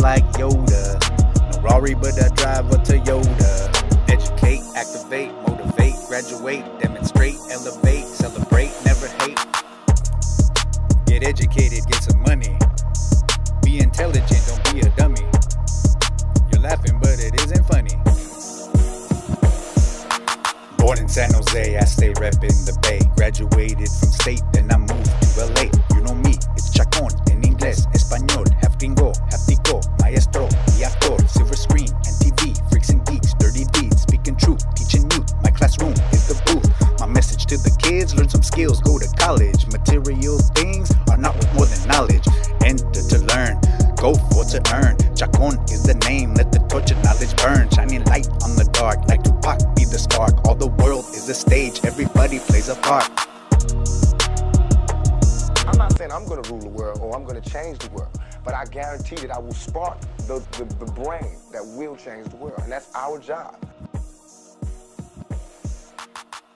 like Yoda. No Rari, but I drive a Toyota. Educate, activate, motivate, graduate, demonstrate, elevate, celebrate, never hate. Get educated, get some money. Be intelligent, don't be a dummy. You're laughing, but it isn't funny. Born in San Jose, I stay reppin' the Bay. Graduated from state, then I to the kids: learn some skills, go to college. Material things are not worth more than knowledge. Enter to learn, go for to earn. Chacón is the name, let the torch of knowledge burn. Shining light on the dark, like Tupac be the spark. All the world is a stage, everybody plays a part. I'm not saying I'm to rule the world or I'm to change the world, but I guarantee that I will spark the, the, the brain that will change the world, and that's our job.